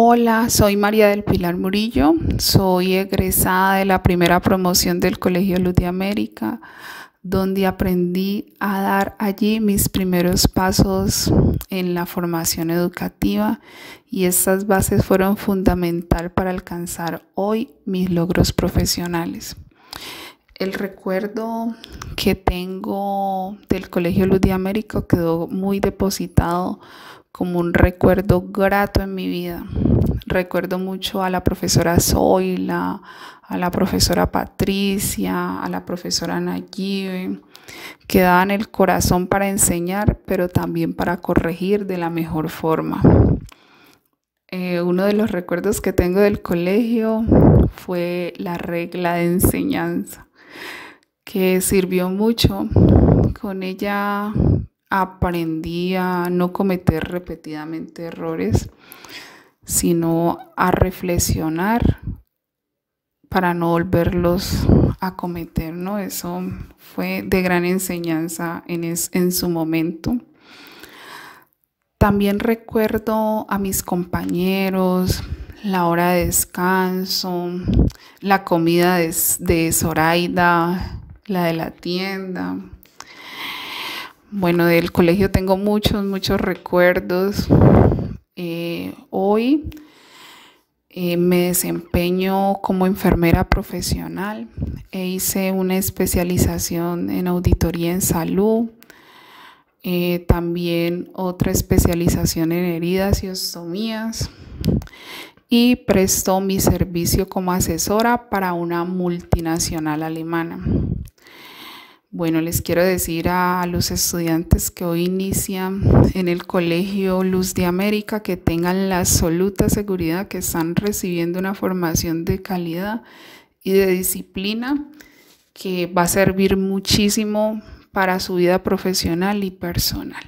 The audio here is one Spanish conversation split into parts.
Hola, soy María del Pilar Murillo, soy egresada de la primera promoción del Colegio Luz de América, donde aprendí a dar allí mis primeros pasos en la formación educativa y estas bases fueron fundamental para alcanzar hoy mis logros profesionales. El recuerdo que tengo del Colegio Luz de América quedó muy depositado como un recuerdo grato en mi vida. Recuerdo mucho a la profesora Zoila, a la profesora Patricia, a la profesora Nayibe, que daban el corazón para enseñar, pero también para corregir de la mejor forma. Eh, uno de los recuerdos que tengo del colegio fue la regla de enseñanza, que sirvió mucho. Con ella aprendí a no cometer repetidamente errores, sino a reflexionar para no volverlos a cometer, ¿no? Eso fue de gran enseñanza en, en su momento. También recuerdo a mis compañeros, la hora de descanso, la comida de, de Zoraida, la de la tienda, bueno, del colegio tengo muchos, muchos recuerdos. Eh, hoy eh, me desempeño como enfermera profesional e hice una especialización en auditoría en salud, eh, también otra especialización en heridas y ostomías y presto mi servicio como asesora para una multinacional alemana. Bueno, les quiero decir a los estudiantes que hoy inician en el Colegio Luz de América que tengan la absoluta seguridad que están recibiendo una formación de calidad y de disciplina que va a servir muchísimo para su vida profesional y personal.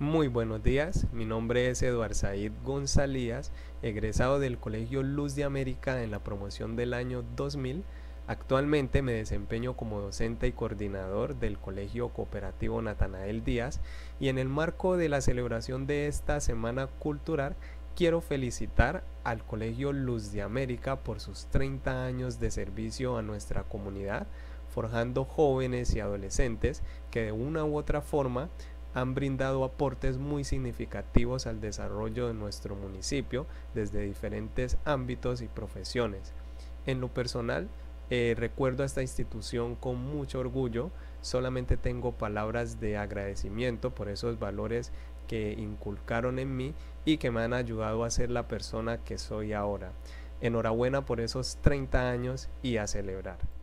Muy buenos días, mi nombre es Eduard Said González, egresado del Colegio Luz de América en la promoción del año 2000 Actualmente me desempeño como docente y coordinador del Colegio Cooperativo Natanael Díaz y en el marco de la celebración de esta Semana Cultural quiero felicitar al Colegio Luz de América por sus 30 años de servicio a nuestra comunidad, forjando jóvenes y adolescentes que de una u otra forma han brindado aportes muy significativos al desarrollo de nuestro municipio desde diferentes ámbitos y profesiones. En lo personal, eh, recuerdo a esta institución con mucho orgullo, solamente tengo palabras de agradecimiento por esos valores que inculcaron en mí y que me han ayudado a ser la persona que soy ahora. Enhorabuena por esos 30 años y a celebrar.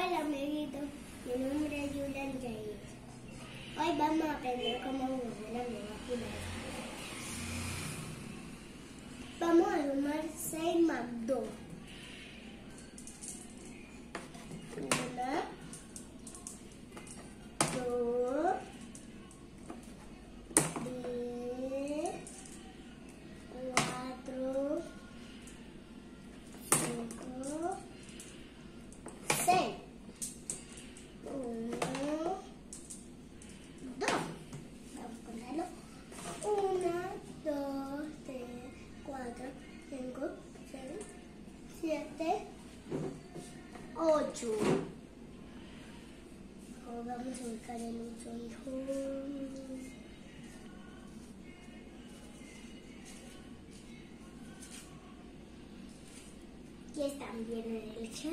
Hola amiguitos, mi nombre es Julian Jair. Hoy vamos a aprender cómo volver la nueva primera. Vamos a sumar 6 más 2. 1, 2, Aquí están bien derecha.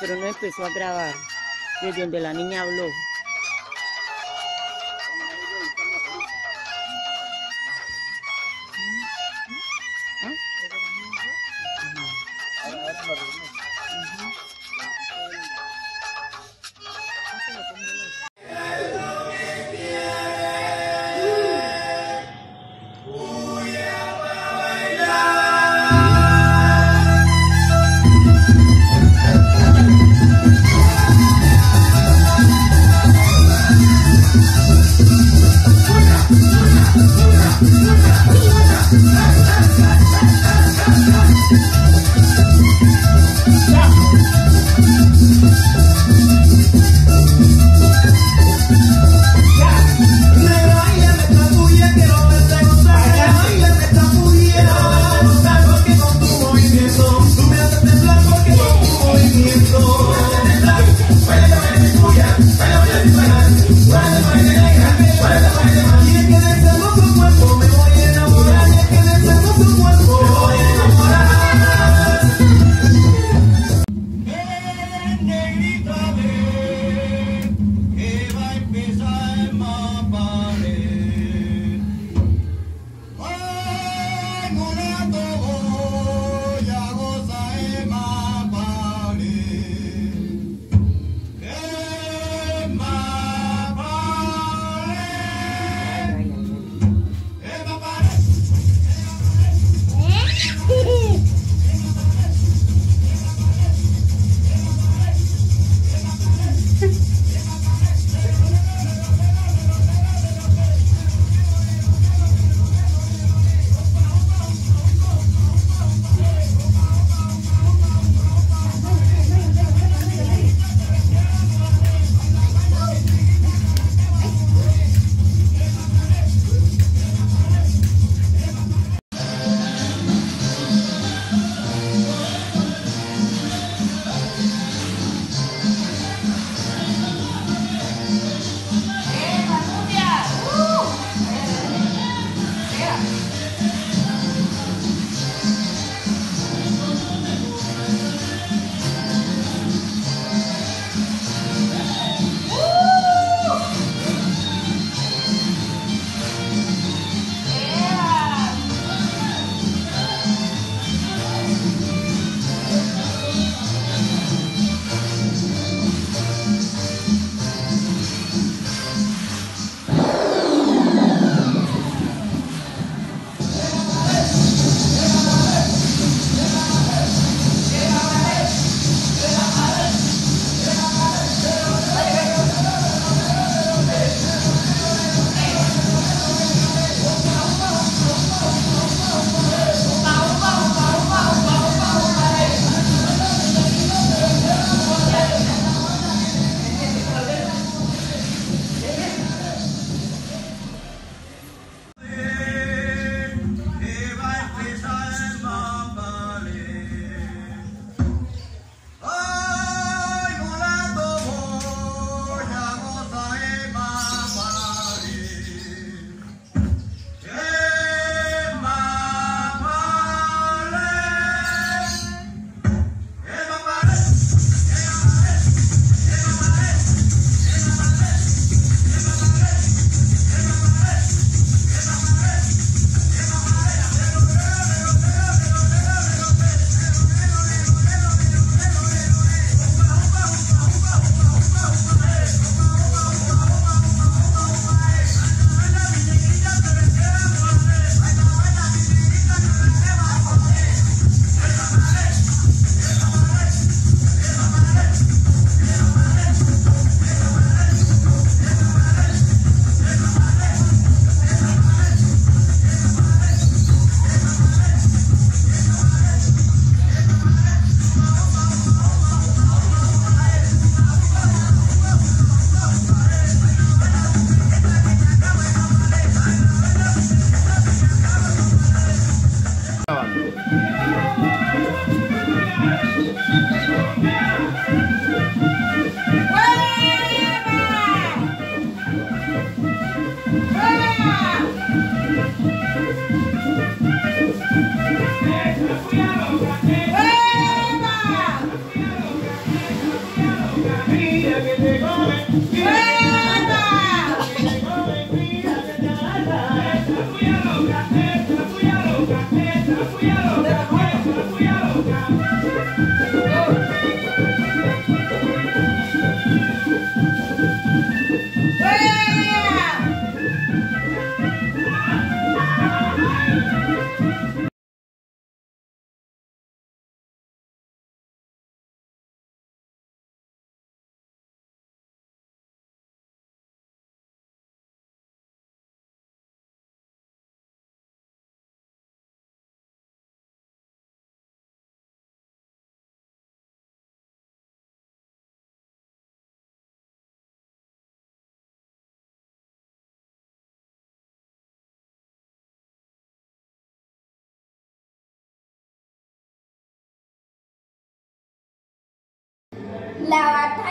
Pero no empezó a grabar desde donde la niña habló.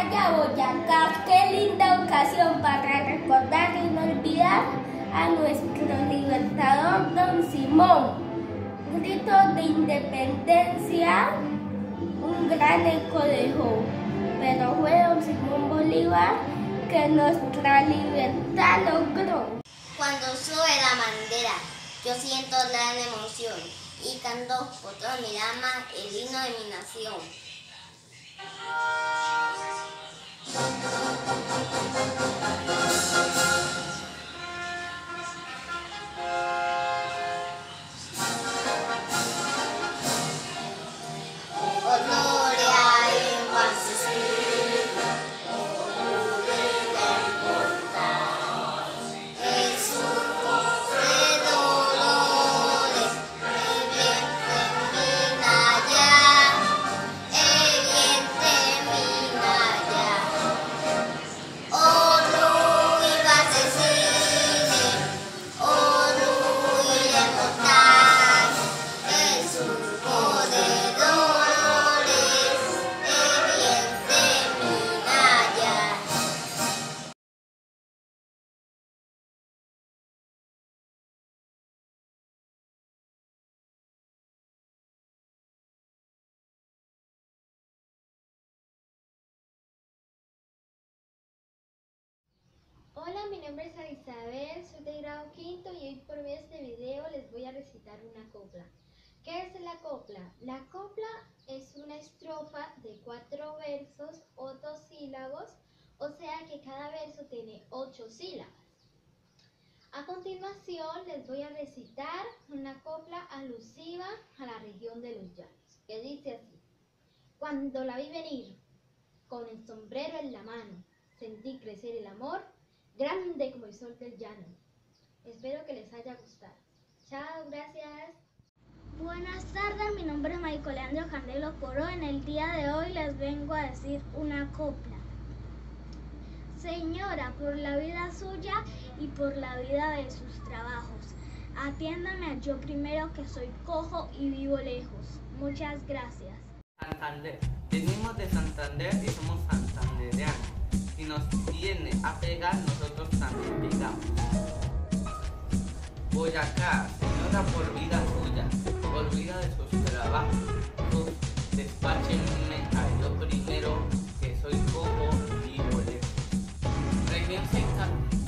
Batalla Boyacá, qué linda ocasión para recordar y no olvidar a nuestro libertador Don Simón. Gritos de independencia, un gran eco dejó, pero fue Don Simón Bolívar que nuestra libertad logró. Cuando sube la bandera, yo siento gran emoción y canto por toda mi alma el himno de mi nación. Thank you. Hola, mi nombre es Arisabel, soy de grado quinto y hoy por medio de este video les voy a recitar una copla. ¿Qué es la copla? La copla es una estrofa de cuatro versos sílabos, o sea que cada verso tiene ocho sílabas. A continuación les voy a recitar una copla alusiva a la región de los llanos, que dice así. Cuando la vi venir, con el sombrero en la mano, sentí crecer el amor, grande como el sol del llano. Espero que les haya gustado. Chao, gracias. Buenas tardes, mi nombre es Maico Leandro Candelo Coro. En el día de hoy les vengo a decir una copla. Señora, por la vida suya y por la vida de sus trabajos, atiéndame a yo primero que soy cojo y vivo lejos. Muchas gracias. Santander. Venimos de Santander y somos santandereanos. Si nos viene a pegar, nosotros también pegamos. Boyacá, señora por vida suya, por vida de sus trabajos. Despáchenme a yo primero, que soy cojo y boleto.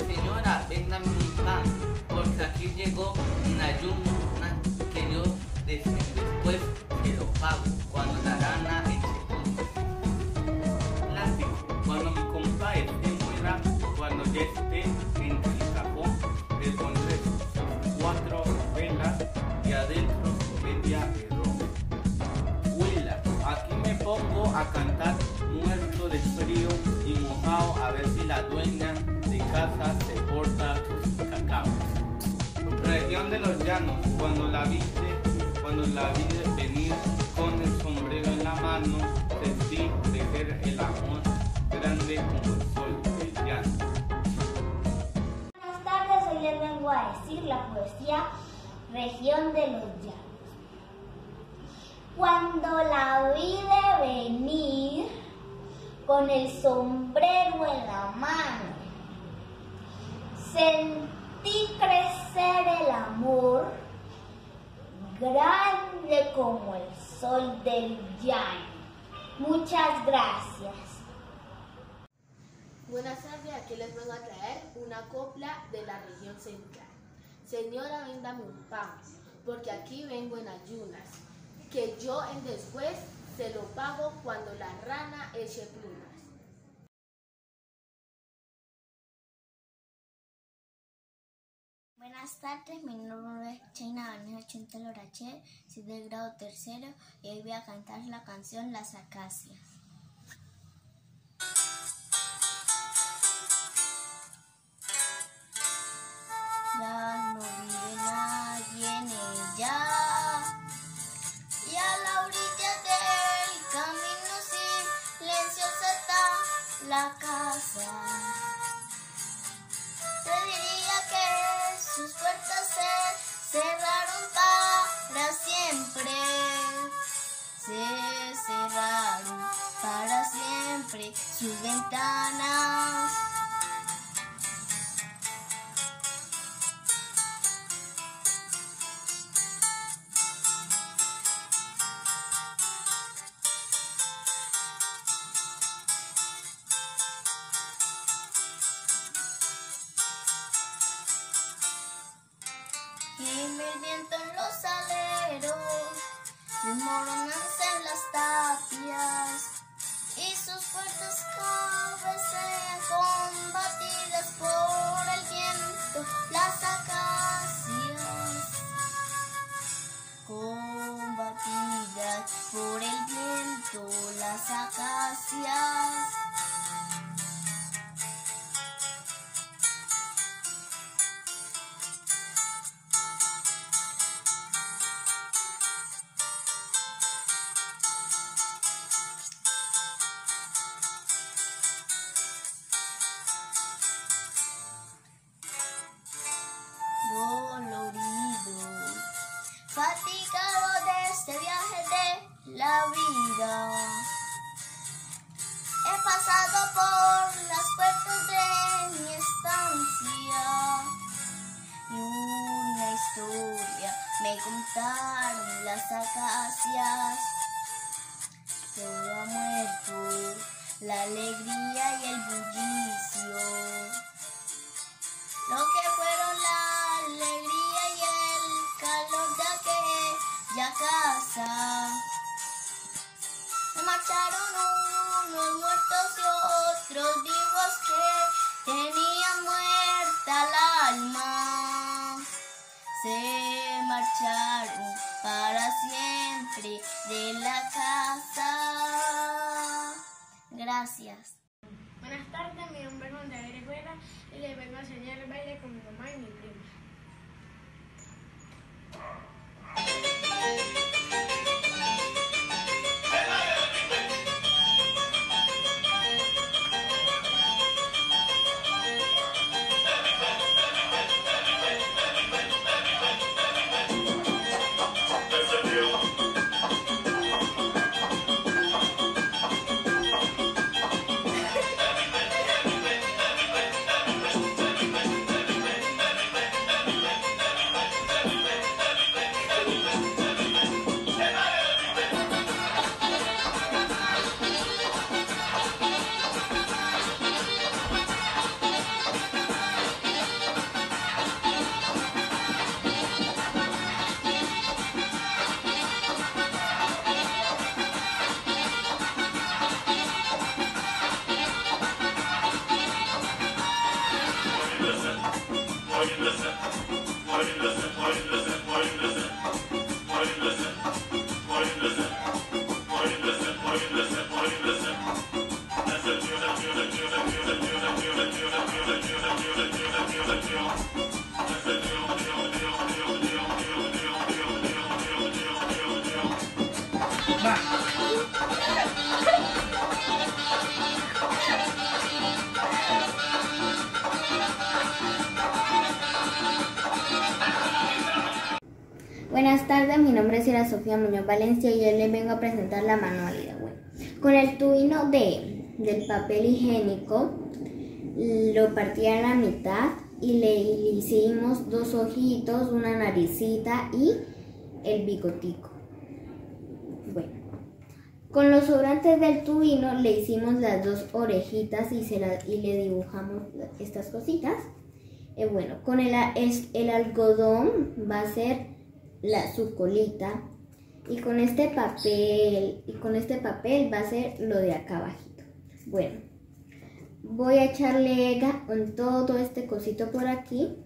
Señora, venga mi pan, porque aquí llegó una ayuna que yo des- después te lo pago cuando la rana a cantar muerto de frío y mojado a ver si la dueña de casa se porta cacao. Región de los llanos, cuando la viste, cuando la vi venir con el sombrero en la mano, sentí crecer el amor grande como el sol del llano. Buenas tardes, hoy les vengo a decir la poesía Región de los Llanos. Cuando la vi de venir con el sombrero en la mano, sentí crecer el amor grande como el sol del llano. Muchas gracias. Buenas tardes, aquí les vengo a traer una copla de la región central. Señora, véndame un pan, porque aquí vengo en ayunas, que yo en después se lo pago cuando la rana eche plumas. Buenas tardes, mi nombre es China Vanessa Chunta Lorache, soy del grado tercero y hoy voy a cantar la canción Las Acacias. Ya no vive nadie acacias. De la casa. Gracias. Buenas tardes, mi nombre es Juan David y les vengo a enseñar el baile con mi mamá y mi prima. Sofía Muñoz Valencia y hoy les vengo a presentar la manualidad. Bueno, con el tubino de, del papel higiénico lo partí a la mitad y le, hicimos dos ojitos, una naricita y el bigotico. Bueno, Con los sobrantes del tubino le hicimos las dos orejitas y, se la- y le dibujamos estas cositas. Eh, bueno, con el, es- el algodón va a ser la, su colita y con este papel y con este papel va a ser lo de acá abajito. Bueno, voy a echarle ga- con todo este cosito por aquí.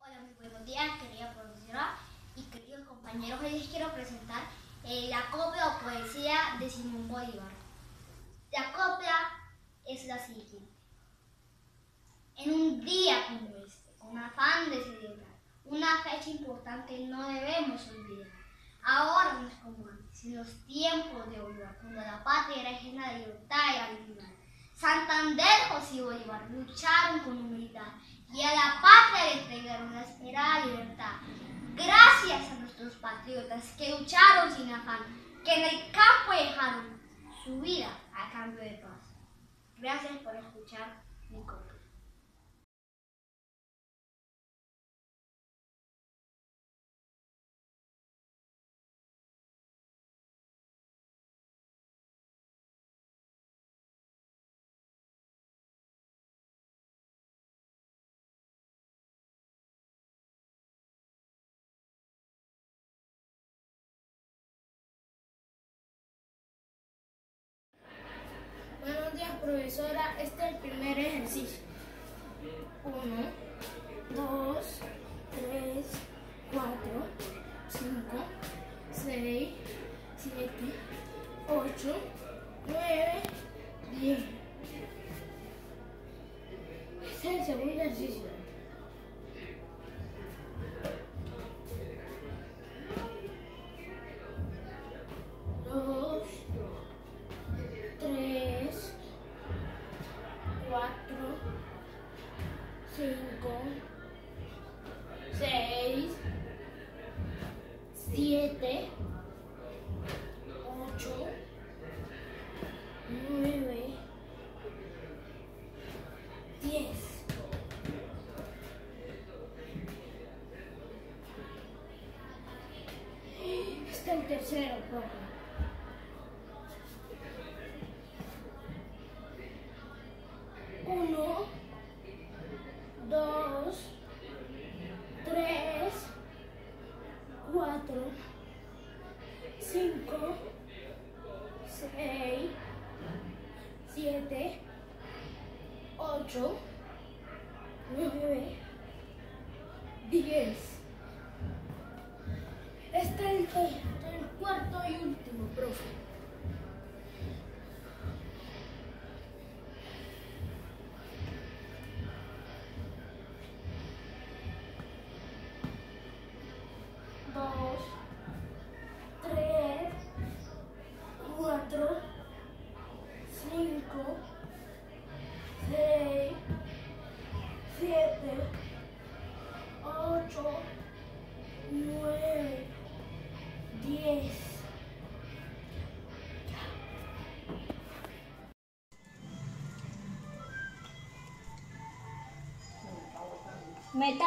Hola, muy buenos días, querida profesora y queridos compañeros. Hoy les quiero presentar eh, la copla o poesía de Simón Bolívar. La copla es la siguiente. En un día como este, con afán de celebrar una fecha importante no debemos olvidar. Ahora no es como antes, en los tiempos de Bolívar, cuando la patria era llena de libertad y alegría. Santander, José y Bolívar lucharon con humildad y a la patria le entregaron la esperada libertad. Gracias a nuestros patriotas que lucharon sin afán, que en el campo dejaron su vida a cambio de paz. Gracias por escuchar mi profesora. Este es el primer ejercicio. Uno, dos, tres, cuatro, cinco, seis, siete, ocho, nueve, diez. Este es el segundo ejercicio. Siete, Me está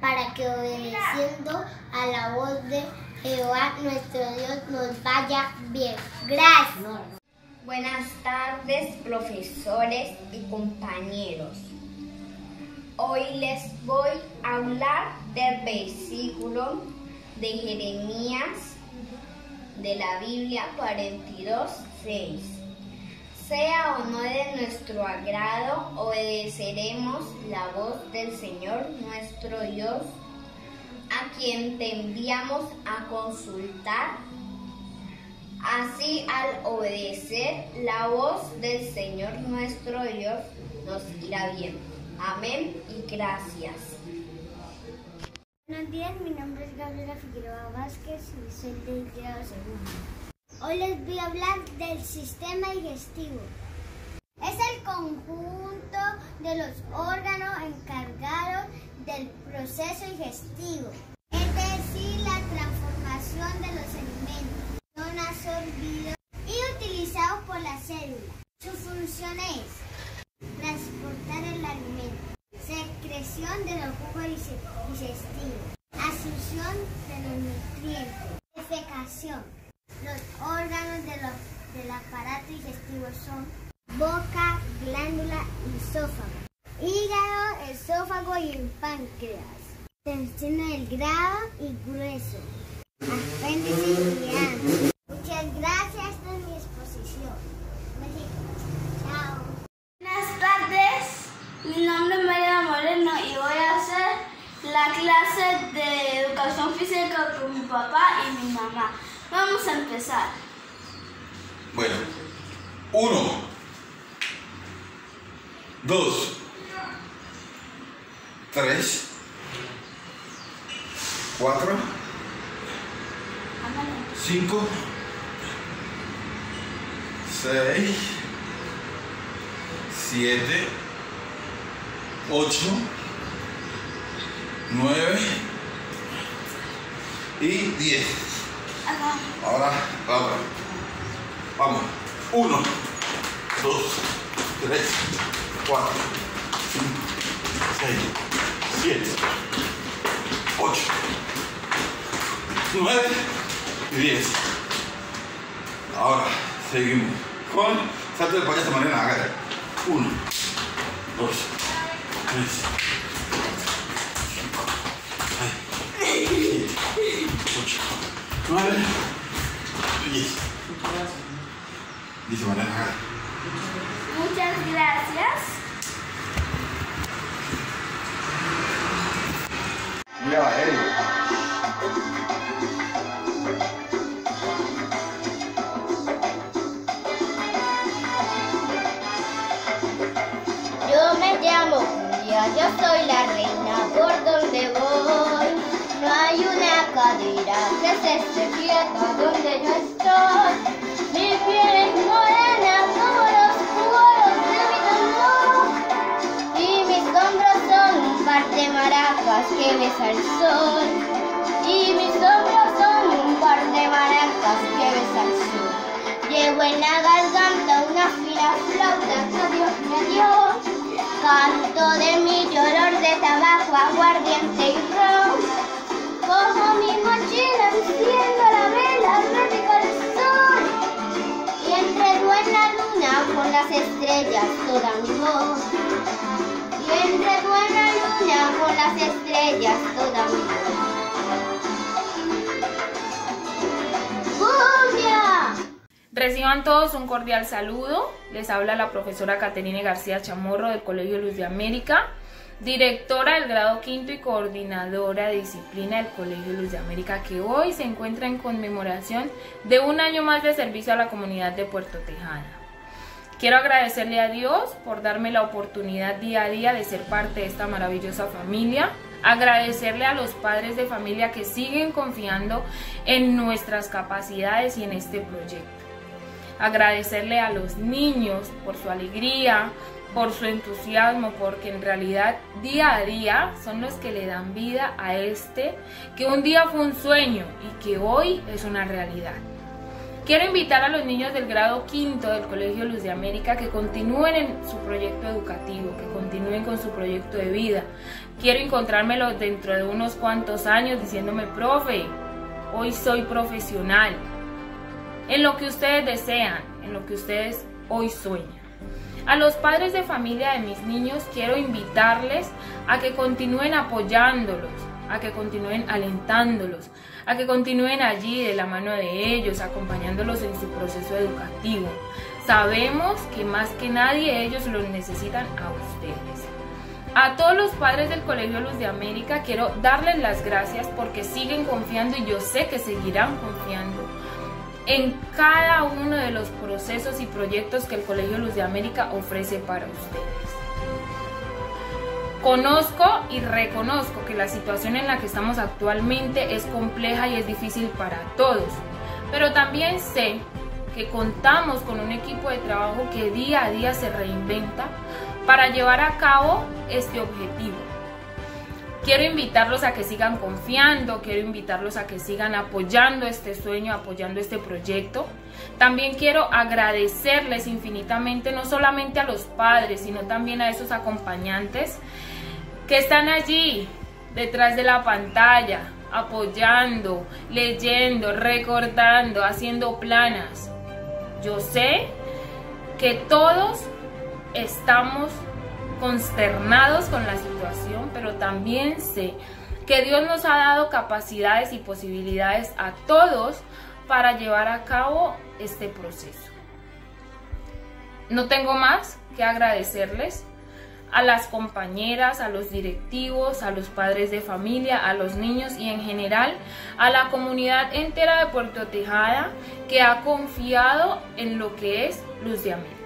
para que obedeciendo a la voz de Jehová, nuestro Dios, nos vaya bien. Gracias. Buenas tardes, profesores y compañeros. Hoy les voy a hablar del versículo de Jeremías de la Biblia 42, 6. Sea o no de nuestro agrado, obedeceremos la voz del Señor nuestro Dios, a quien te enviamos a consultar. Así al obedecer la voz del Señor nuestro Dios, nos irá bien. Amén y gracias. Buenos días, mi nombre es Gabriela Figueroa Vázquez y soy del grado segundo. Hoy les voy a hablar del sistema digestivo. Es el conjunto de los órganos encargados del proceso digestivo, es decir, la transformación de los alimentos, son absorbidos y utilizados por la célula. Su función es transportar el alimento, secreción de los jugos digestivos, absorción de los nutrientes, defecación. Los órganos de los, del aparato digestivo son boca, glándula y esófago, hígado, esófago y páncreas, tensión del grado y grueso, apéndice y. Muchas gracias, esta es mi exposición. Chao. Buenas tardes, mi nombre es María Moreno y voy a hacer la clase de educación física con mi papá y mi mamá. Vamos a empezar. Bueno, uno, dos, tres, cuatro, cinco, seis, siete, ocho, nueve y diez. Ahora la. Vamos. Uno, dos, tres, cuatro, cinco, seis, siete, ocho, nueve y diez. Ahora seguimos con salto de payaso manera. Agárrate. Uno, dos, tres. 8, Dice. Muchas gracias. Mira, Valerio. Yo me llamo Julia, yo soy la reina por donde voy. No hay una cadera que se esté donde yo estoy. Mi piel es morena como los poros de mi tambor. Y mis hombros son un par de maracas que besa el sol. Y mis hombros son un par de maracas que besa el sol. Llevo en la garganta una fina flauta que Dios me dio. Canto de mi lloror de tabaco, aguardiente estrellas toda mi voz. Y entrego en la luna con las estrellas toda mi voz. ¡Cumbia! Reciban todos un cordial saludo. Les habla la profesora Caterine García Chamorro del Colegio Luz de América, directora del grado quinto y coordinadora de disciplina del Colegio Luz de América, que hoy se encuentra en conmemoración de un año más de servicio a la comunidad de Puerto Tejada. Quiero agradecerle a Dios por darme la oportunidad día a día de ser parte de esta maravillosa familia. Agradecerle a los padres de familia que siguen confiando en nuestras capacidades y en este proyecto agradecerle a los niños por su alegría, por su entusiasmo, porque en realidad día a día son los que le dan vida a este, que un día fue un sueño y que hoy es una realidad. Quiero invitar a los niños del grado quinto del Colegio Luz de América que continúen en su proyecto educativo, que continúen con su proyecto de vida. Quiero encontrármelos dentro de unos cuantos años diciéndome, profe, hoy soy profesional, en lo que ustedes desean, en lo que ustedes hoy sueñan. A los padres de familia de mis niños quiero invitarles a que continúen apoyándolos, a que continúen alentándolos, a que continúen allí de la mano de ellos, acompañándolos en su proceso educativo. Sabemos que más que nadie ellos los necesitan a ustedes. A todos los padres del Colegio Luz de América quiero darles las gracias porque siguen confiando y yo sé que seguirán confiando en cada uno de los procesos y proyectos que el Colegio Luz de América ofrece para ustedes. Conozco y reconozco que la situación en la que estamos actualmente es compleja y es difícil para todos, pero también sé que contamos con un equipo de trabajo que día a día se reinventa para llevar a cabo este objetivo. Quiero invitarlos a que sigan confiando, quiero invitarlos a que sigan apoyando este sueño, apoyando este proyecto. También quiero agradecerles infinitamente no solamente a los padres, sino también a esos acompañantes que están allí detrás de la pantalla, apoyando, leyendo, recordando, haciendo planas. Yo sé que todos estamos consternados con la situación, pero también sé que Dios nos ha dado capacidades y posibilidades a todos para llevar a cabo este proceso. No tengo más que agradecerles a las compañeras, a los directivos, a los padres de familia, a los niños y en general a la comunidad entera de Puerto Tejada que ha confiado en lo que es Luz de América.